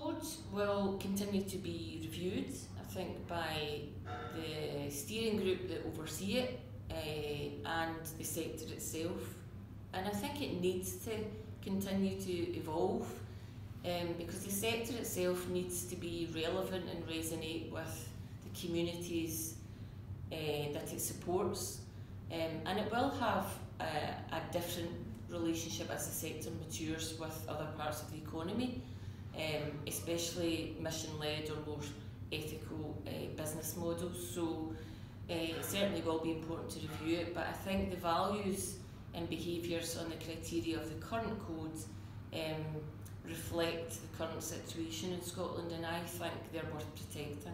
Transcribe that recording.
code will continue to be reviewed, I think, by the steering group that oversee it uh, and the sector itself. And I think it needs to continue to evolve um, because the sector itself needs to be relevant and resonate with the communities uh, that it supports. Um, and it will have a, a different relationship as the sector matures with other parts of the economy, um, especially mission-led or more ethical uh, business models. So uh, it certainly will be important to review it, but I think the values and behaviours on the criteria of the current code um, reflect the current situation in Scotland and I think they're worth protecting.